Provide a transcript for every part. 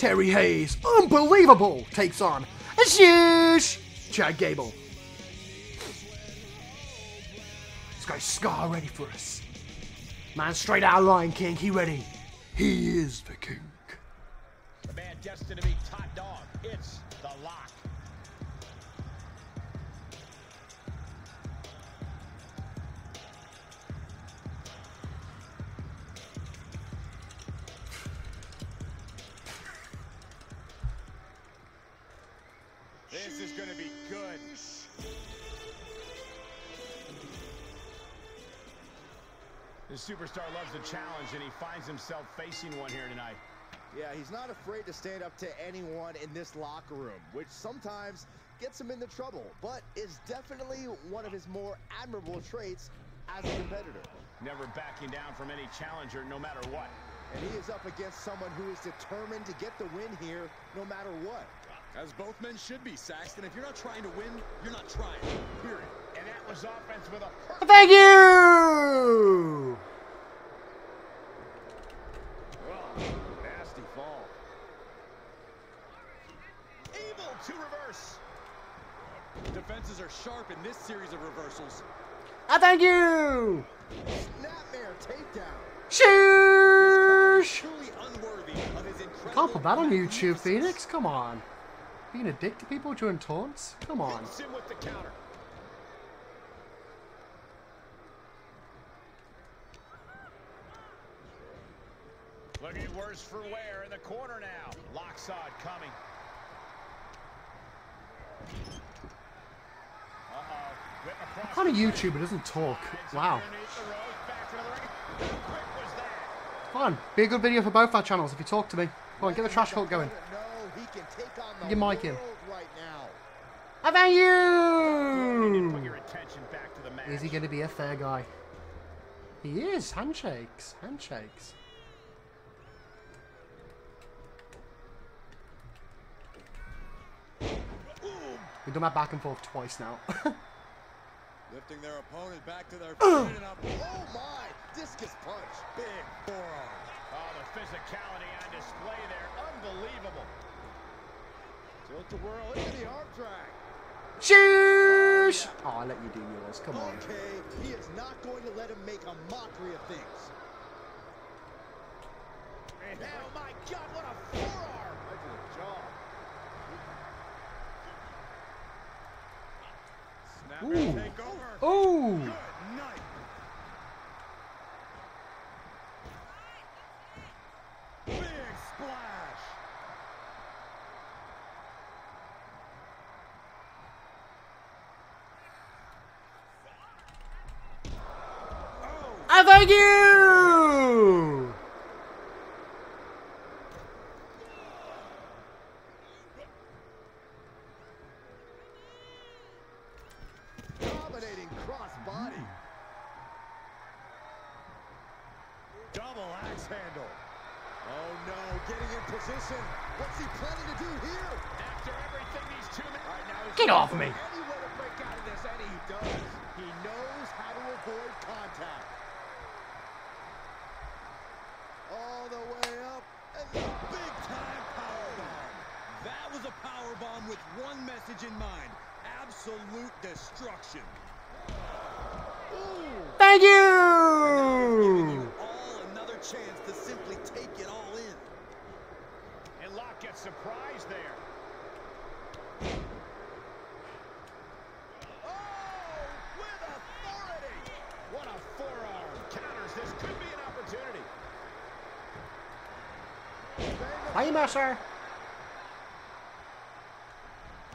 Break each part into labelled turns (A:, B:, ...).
A: Terry Hayes, unbelievable, takes on Sheesh, Chad Gable. This guy's Scar ready for us. Man straight out of Lion King, he ready. He is the king.
B: The man destined to be top dog. It's the lock. This is going to be good. The superstar loves a challenge, and he finds himself facing one here tonight.
C: Yeah, he's not afraid to stand up to anyone in this locker room, which sometimes gets him into trouble, but is definitely one of his more admirable traits as a competitor.
B: Never backing down from any challenger, no matter what.
C: And he is up against someone who is determined to get the win here, no matter what.
D: As both men should be, Saxton. If you're not trying to win, you're not trying. Period.
B: And that was offense with a
A: Thank you!
C: Oh, nasty fall.
B: able to reverse.
D: Defenses are sharp in this series of reversals.
A: I thank you!
C: Snapmare takedown.
A: Sheesh!
D: Truly unworthy of his incredible...
A: Can't put that on YouTube, Phoenix. Come on. Being a dick to people during taunts? Come on.
B: Hits him with the counter. Looking worse for wear in the corner now. Locksod coming. Uh-oh. Whip across
A: What kind of
B: the ring.
A: YouTuber doesn't talk? Wow.
B: underneath the ropes, back to the ring. How quick was that?
A: Come on, be a good video for both our channels if you talk to me. Come on, get the trash talk going.
C: No, mic can take on the
A: Get Mike in.
C: world right now.
A: I thank
B: Put
A: you!
B: back to the match.
A: Is he going to be a fair guy? He is. Handshakes. Handshakes. We've done that back and forth twice now.
D: Lifting their opponent back to their feet and up.
C: Oh my! Discus punch.
D: Big forearm.
B: Oh, the physicality on display there. Unbelievable.
C: Tilt the whirl into the arm drag.
A: Sheesh! Oh, I let you do yours. Come on.
C: Okay, he is not going to let him make a mockery of things.
B: Oh, my God, what a forearm.
C: Right to the jaw.
D: Snapmare
A: Ooh.
D: take over.
A: Oh!
D: Good
A: I thank you!
C: Dominating cross body.
D: Double axe handle.
C: Oh no, getting in position. What's he planning to do here?
B: After everything these two men...
C: Right,
A: Get off me.
C: Any way to break out of this, and he does. He knows how to avoid contact. All the way up, and the
D: Big time power bomb. That was a power bomb with one in mind. Absolute destruction.
A: Thank you!
D: you all another chance to simply take it all in.
B: And Locke gets surprised there.
C: Oh, with authority.
B: What a forearm. Counters. This could be an opportunity.
A: Hi, Mercer.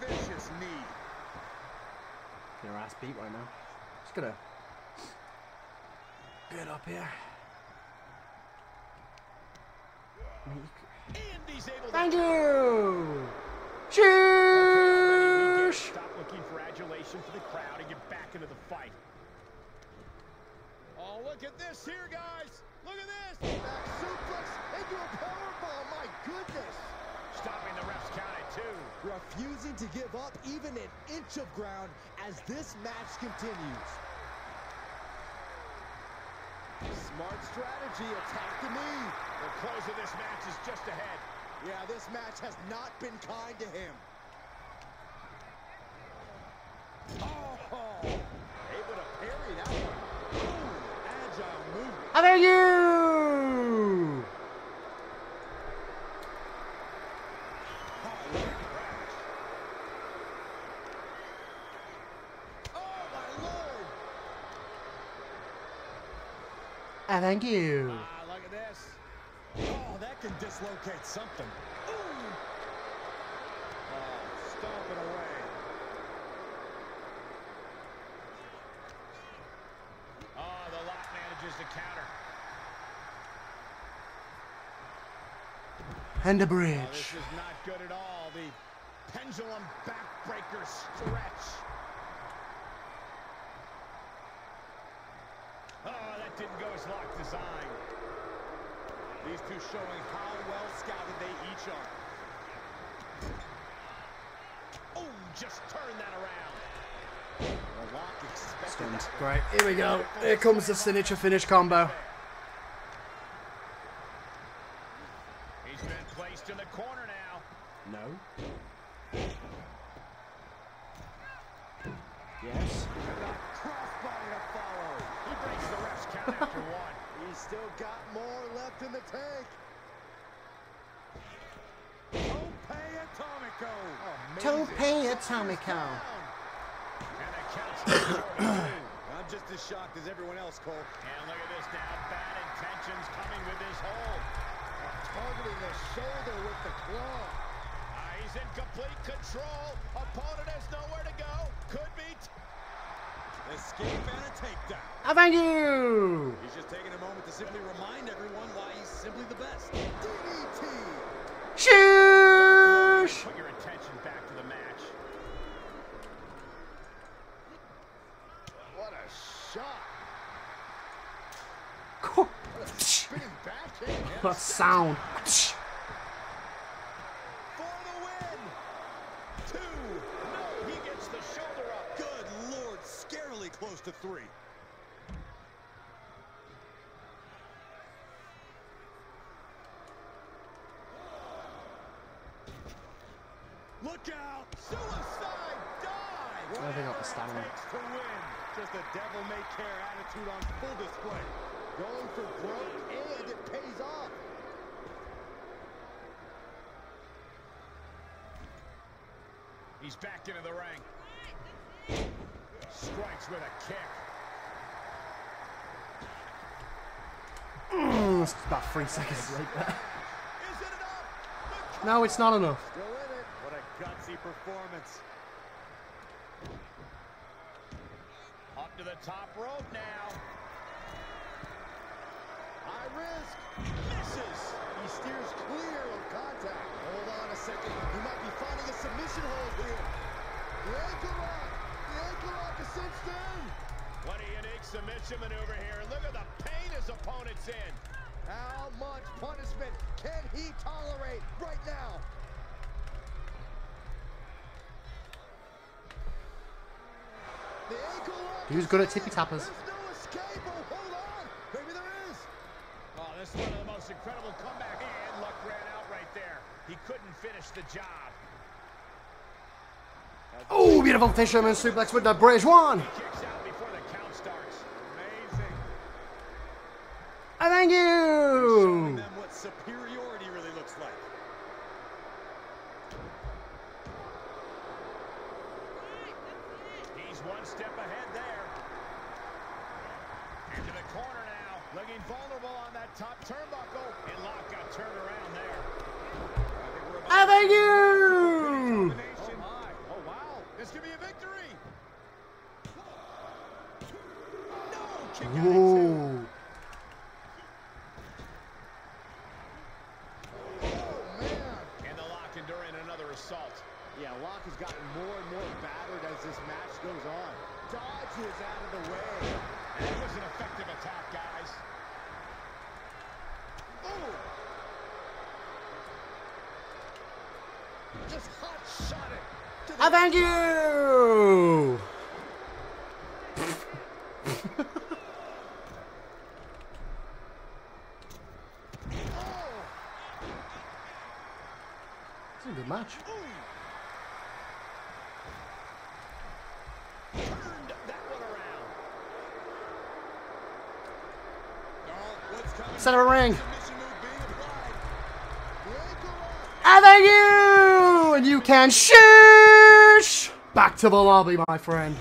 D: Vicious knee.
A: Your ass beat right now. Just gonna get up here.
B: And able.
A: Thank you! Cheers!
B: Stop looking for adulation for the crowd and get back into the fight.
C: Oh, look at this here, guys. Look at this. Back suplex into a powerbomb. My goodness.
B: Stopping the ref's count at two.
C: Refusing to give up even an inch of ground as this match continues. Smart strategy, attack the knee.
B: The close of this match is just ahead.
C: Yeah, this match has not been kind to him.
D: Oh,
C: Able to parry that one.
D: agile movement.
A: I thank you!
C: Oh, my lord!
A: Thank you.
D: Ah, look at this. Oh, that can dislocate something. Ooh. Oh, stomping away.
B: Oh, the lock manages to counter.
A: And a
B: Oh, this
A: bridge.
B: is not good at all. The pendulum backbreaker stretch. Oh, that didn't go as lock designed.
D: These two showing how well scouted they each are.
B: Oh, just turn that around.
C: The lock expected
A: Stunned. Great. Here we go. Here comes the signature finish combo.
B: He's been placed in the corner now.
A: No. Yes.
C: Crossbody to follow.
B: He breaks the ref's count after one.
C: He's still got more left in the tank.
D: Tope Atomico.
C: Amazing.
A: Tope Atomico.
B: don't short of two.
D: I'm just as shocked as everyone else, Cole.
B: And look at this now. Bad intentions coming with this hold.
C: Targeting the shoulder with the claw.
B: Ah, he's in complete control.
D: Escape and a takedown.
A: I thank you.
D: He's just taking a moment to simply remind everyone why he's simply the best.
C: DDT.
A: Sheesh.
B: Put your attention back to the match.
C: What a shot.
A: Cool.
C: What a spinning backhand.
A: What sound.
B: For the win. Two. No, he gets the shoulder up.
D: Good lord, close to three. Look out!
C: Suicide dive.
A: I think got the stamina.
D: Takes to win. Just a devil-may-care attitude on full display.
C: Going for broke and it pays off.
B: He's back into the ring. Strikes with a kick.
A: Mm, it's about three seconds late there.
B: Is it enough?
A: No, it's not enough.
C: Still in it.
D: What a gutsy performance.
B: Up to the top rope now.
C: High risk.
B: Misses.
C: He steers clear of contact. Hold on a second. He might be finding a submission hold here. The ankle lock. Cinched in.
B: What a unique submission maneuver here. Look at the pain his opponent's in.
C: How much punishment can he tolerate right now? The ankle.
A: He was good at tippy tappers.
C: No escape. Oh, hold on. Maybe there is.
B: Oh, this is one of the most incredible comeback. And luck ran out right there. He couldn't finish the job.
A: Oh, beautiful fisherman suplex with the bridge one.
B: Kicks out before the count starts.
D: Amazing.
A: I thank you.
D: what really like.
B: He's one step ahead there. Into the corner now. Looking vulnerable on that top turnbuckle. And Lock got turned around there.
A: I thank you.
B: Oh, my. Oh, wow. This could be a victory. No! Kick out at two.
A: Ooh.
C: Oh, man.
B: And the Lock enduring another assault.
C: Yeah, Locke has gotten more and more battered as this match goes on. Dodges out of the way.
B: And it was an effective attack, guys.
C: Just hot shot it. To the
A: I thank you.
C: oh!
A: A.
B: Turned that one around.
D: Oh.
A: Set of a ring.
D: Submission move being applied.
C: The ankle lock.
A: And thank you! And you can shoosh! Back to the lobby, my friend.